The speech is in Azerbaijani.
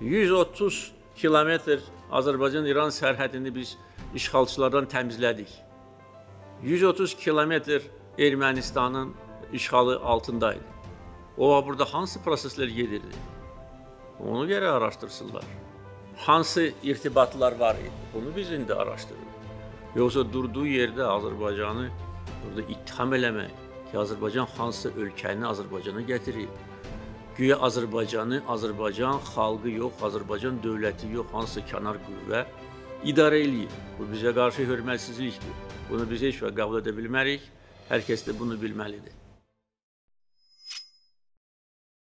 130 kilometr Azərbaycan-İran sərhədini biz işğalçılardan təmizlədik. 130 kilometr Ermənistanın işğalı altındaydı. O burada hansı proseslər gedirdi? Onu gərək araşdırsınlar. Hansı irtibatlar var idi? Bunu biz indi araşdırırıq. Yoxsa durduğu yerdə Azərbaycanı burada ittiham eləmək ki, Azərbaycan hansısa ölkəni Azərbaycana gətirib. Güya Azərbaycanı Azərbaycan xalqı yox, Azərbaycan dövləti yox, hansısa kənar qüvvə idarə eləyir. Bu bizə qarşı hörmətsizlikdir. Bunu biz heç vaxt qəbul edə bilmərik. Hər kəs də bunu bilməlidir.